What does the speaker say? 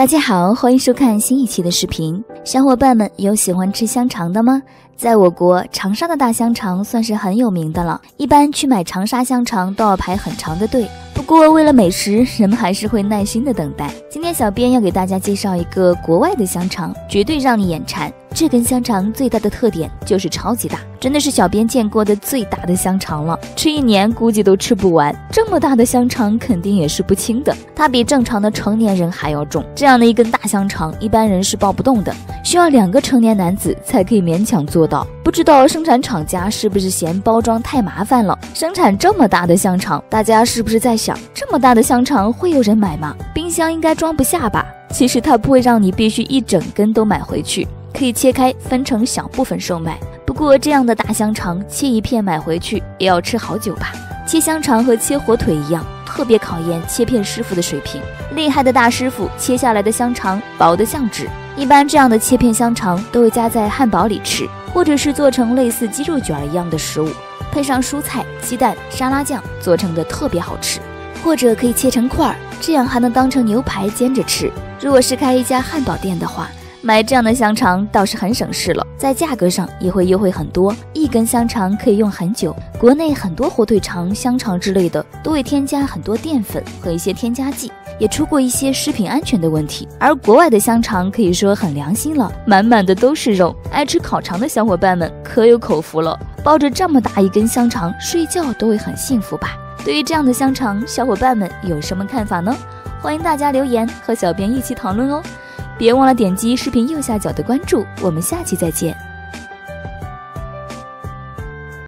大家好，欢迎收看新一期的视频。小伙伴们有喜欢吃香肠的吗？在我国，长沙的大香肠算是很有名的了。一般去买长沙香肠都要排很长的队。不过为了美食，人们还是会耐心的等待。今天小编要给大家介绍一个国外的香肠，绝对让你眼馋。这根香肠最大的特点就是超级大，真的是小编见过的最大的香肠了。吃一年估计都吃不完，这么大的香肠肯定也是不轻的。它比正常的成年人还要重。这样的一根大香肠，一般人是抱不动的，需要两个成年男子才可以勉强做到。不知道生产厂家是不是嫌包装太麻烦了？生产这么大的香肠，大家是不是在想，这么大的香肠会有人买吗？冰箱应该装不下吧？其实它不会让你必须一整根都买回去。可以切开分成小部分售卖，不过这样的大香肠切一片买回去也要吃好久吧。切香肠和切火腿一样，特别考验切片师傅的水平。厉害的大师傅切下来的香肠薄得像纸。一般这样的切片香肠都会夹在汉堡里吃，或者是做成类似鸡肉卷一样的食物，配上蔬菜、鸡蛋、沙拉酱做成的特别好吃。或者可以切成块儿，这样还能当成牛排煎着吃。如果是开一家汉堡店的话。买这样的香肠倒是很省事了，在价格上也会优惠很多。一根香肠可以用很久。国内很多火腿肠、香肠之类的都会添加很多淀粉和一些添加剂，也出过一些食品安全的问题。而国外的香肠可以说很良心了，满满的都是肉。爱吃烤肠的小伙伴们可有口福了，抱着这么大一根香肠睡觉都会很幸福吧？对于这样的香肠，小伙伴们有什么看法呢？欢迎大家留言和小编一起讨论哦。别忘了点击视频右下角的关注，我们下期再见。